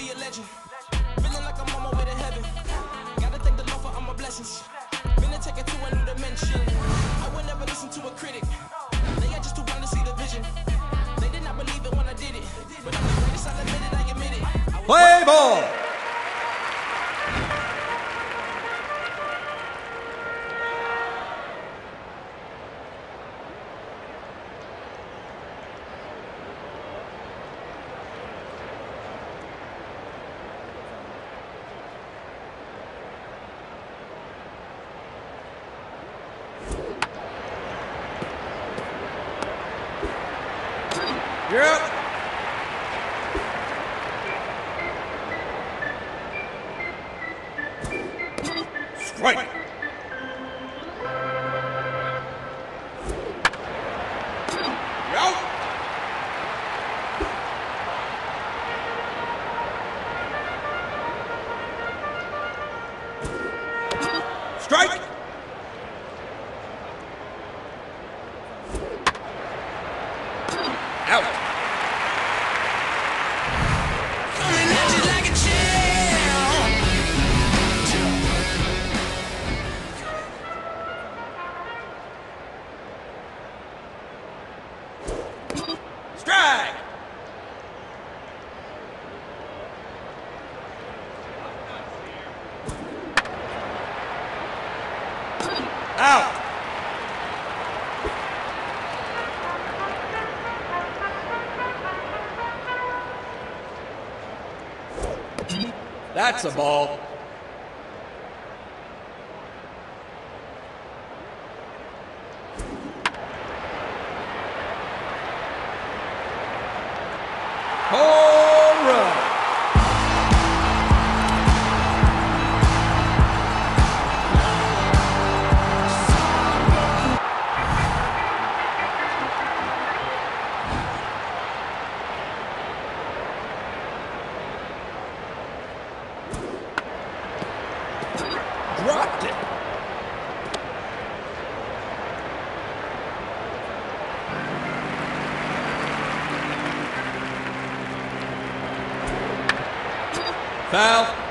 be a legend. Feeling like I'm on my way to heaven. Gotta thank the Lord for all my blessings. Finna take it to a new dimension. I would never listen to a critic. They are just too blind to see the vision. They did not believe it when I did it. But I'm the greatest, I admit it, I admit it. Play ball! You're up. Strike. Out. That's a ball. Foul.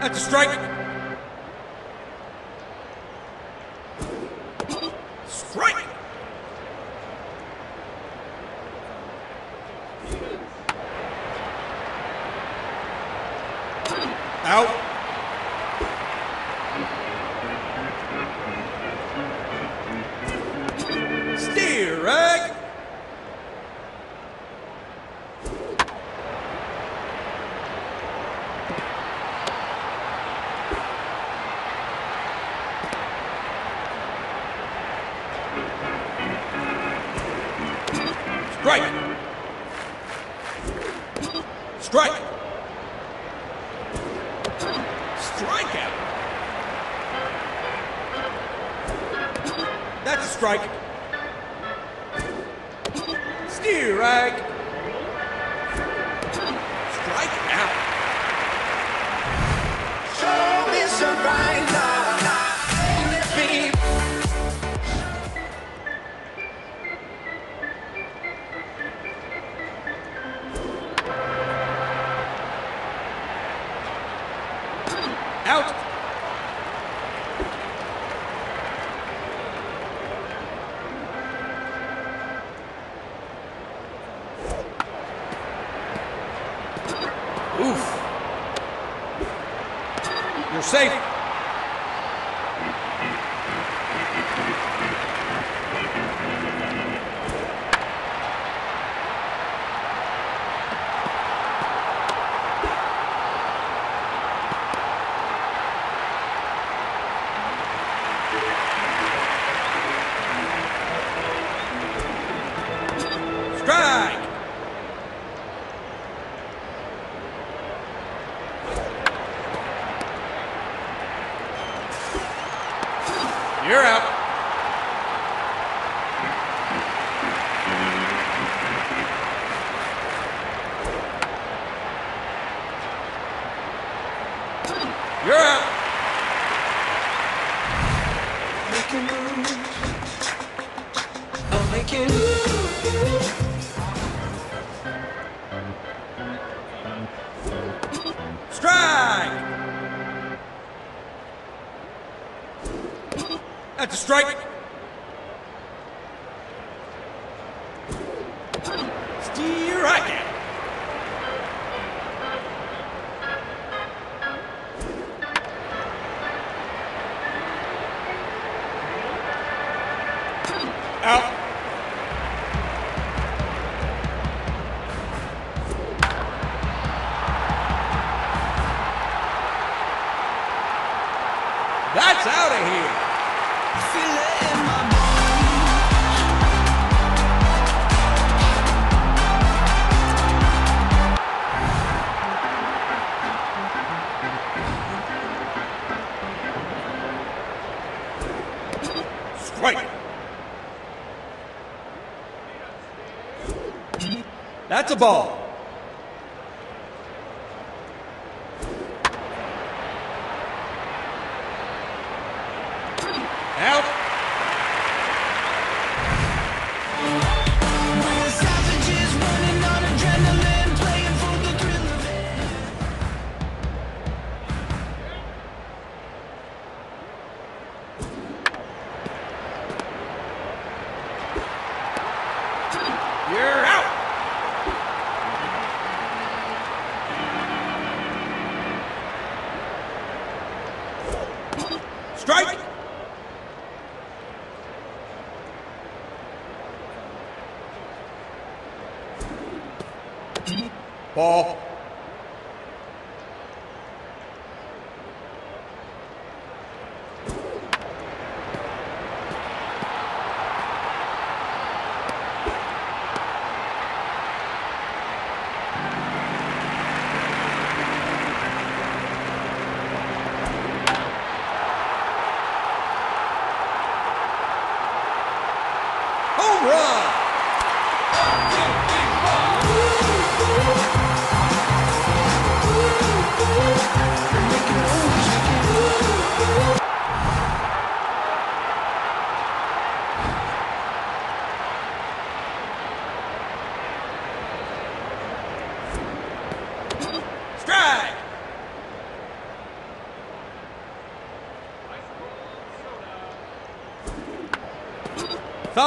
That's a strike. strike. Strike. Strike out. Show me some right now. At the strike. That's a ball.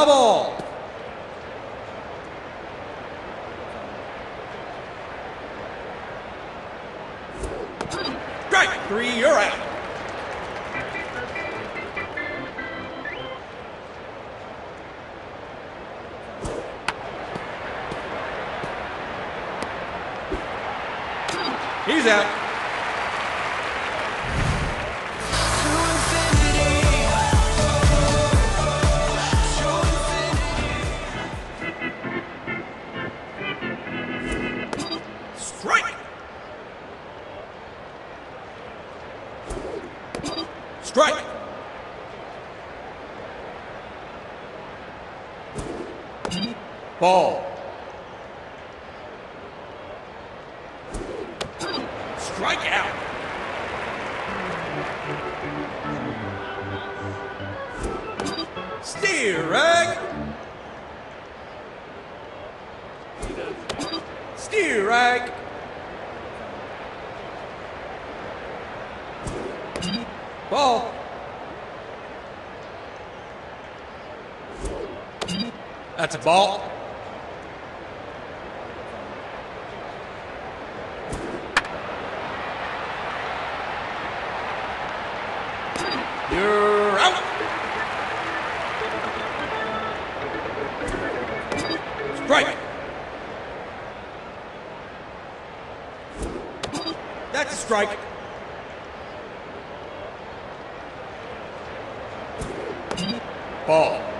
double. Strike three, you're out. He's out. strikeout. Steerag. Steerag. Ball. That's a ball. strike. Ball.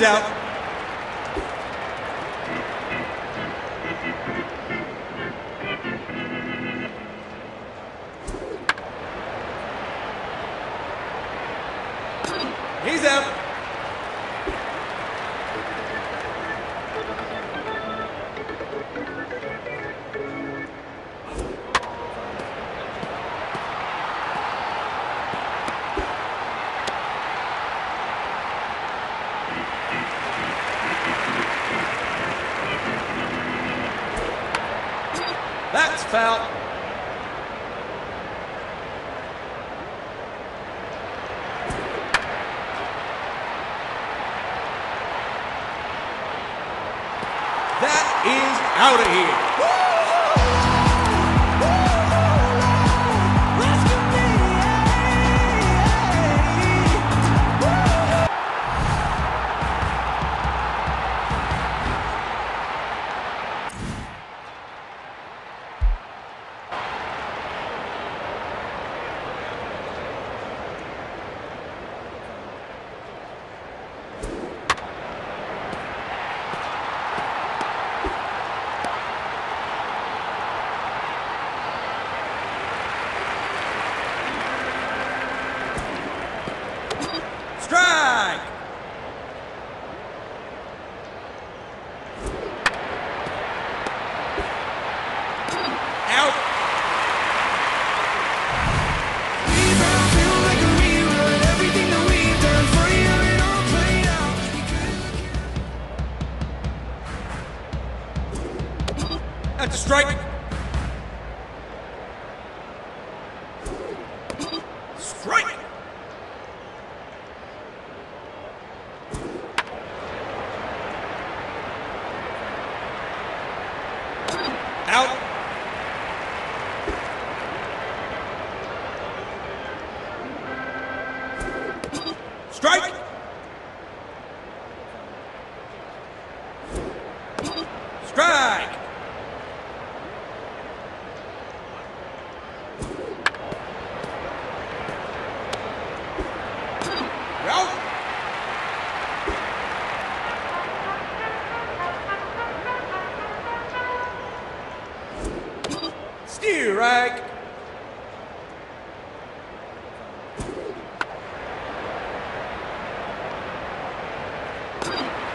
He's out. He's out.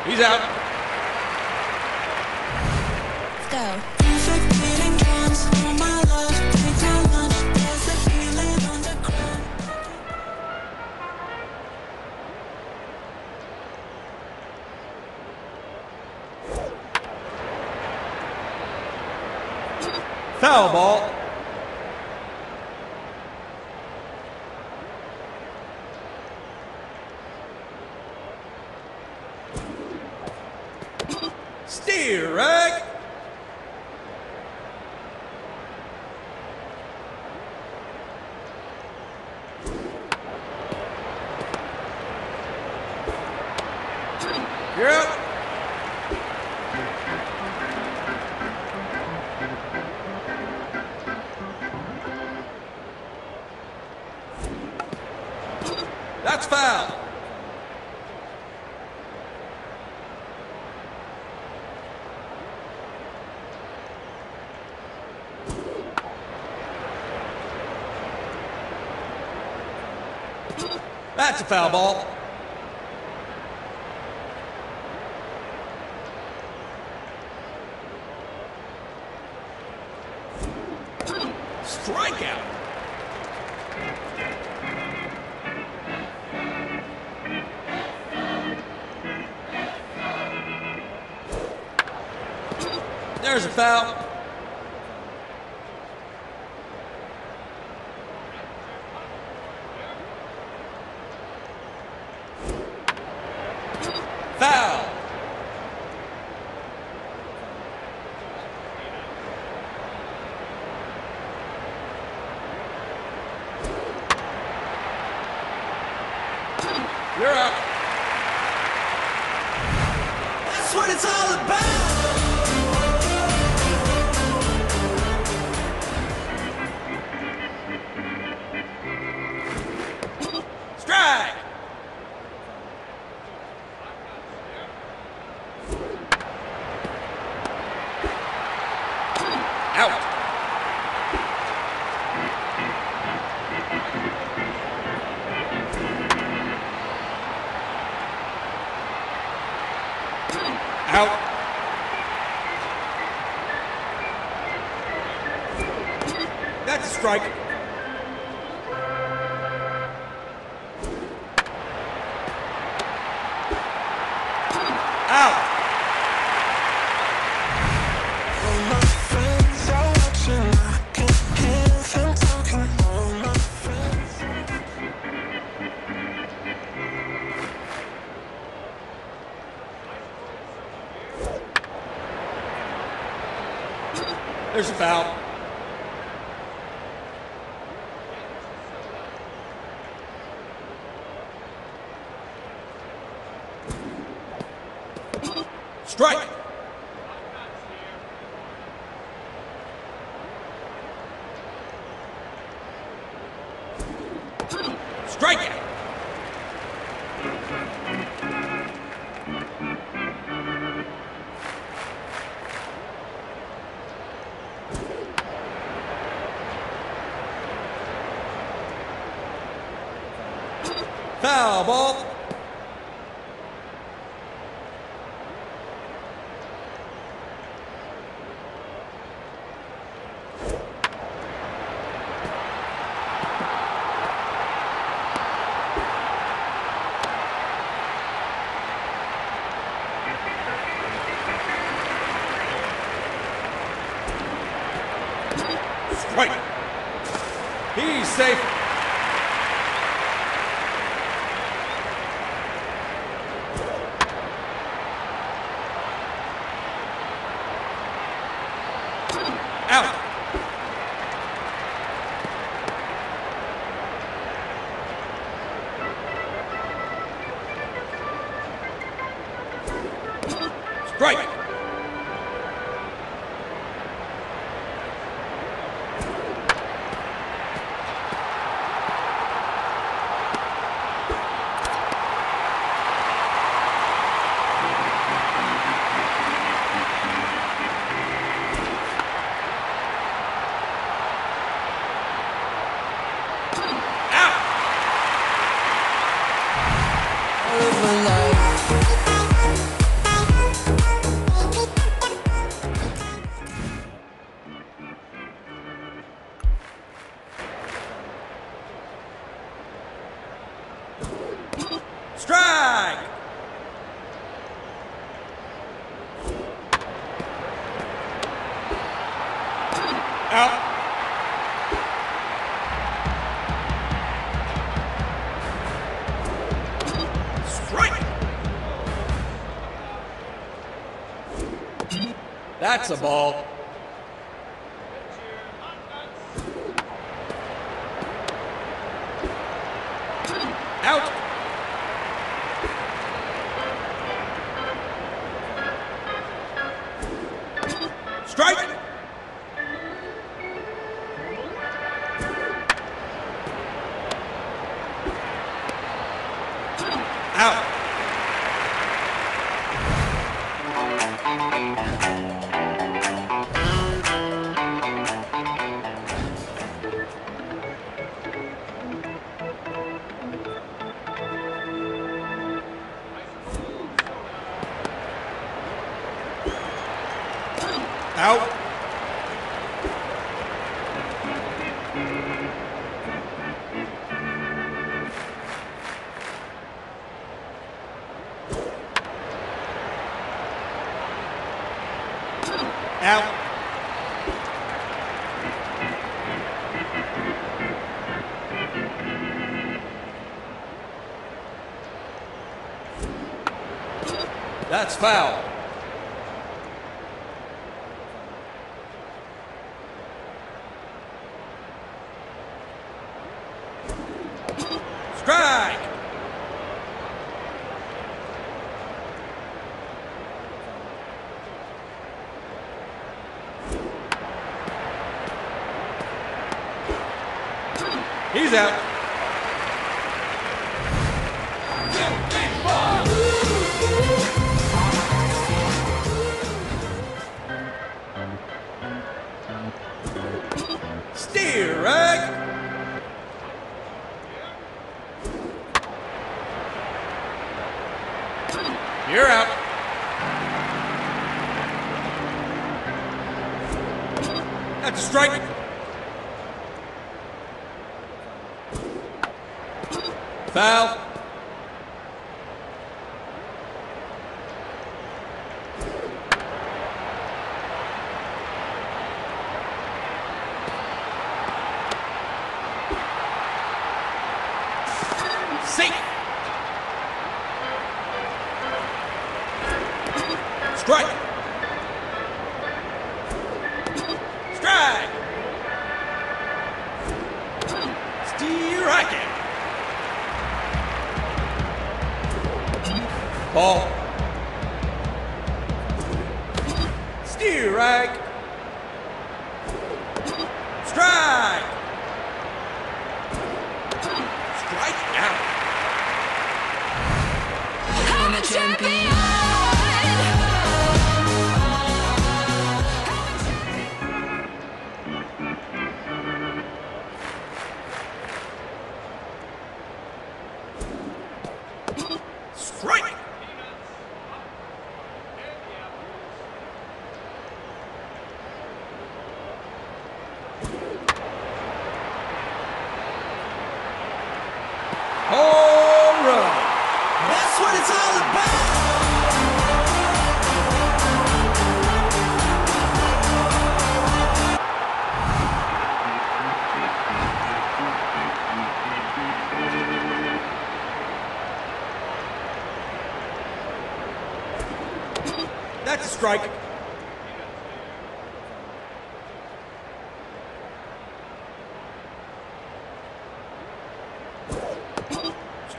He's out. Let's go. Foul ball. That's foul. That's a foul ball. Foul. strike. Strike! out. That's a ball. Out. Strike. Out. That's foul. Strike. He's out.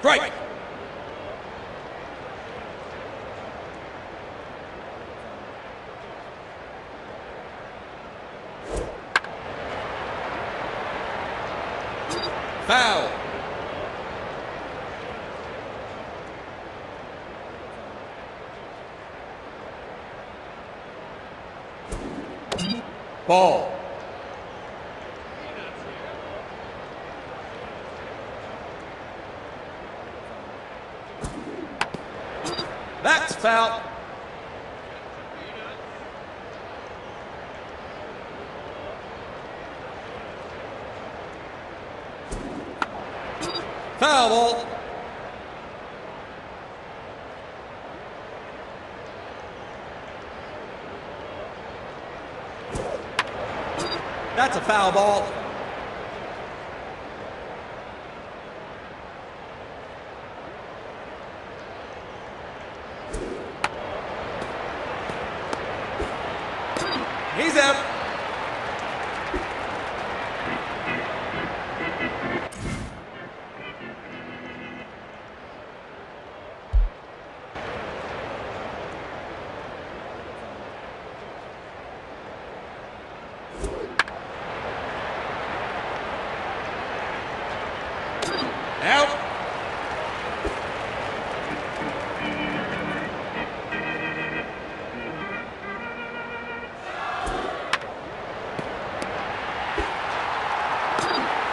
right. Foul. Ball. That's a foul ball.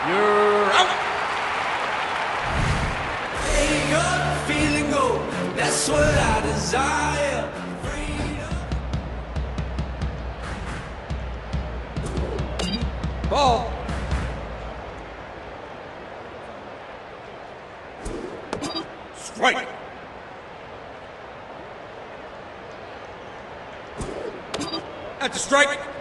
You're out. Up, feeling. That's what I desire. Freedom. Ball. Strike. That's a strike.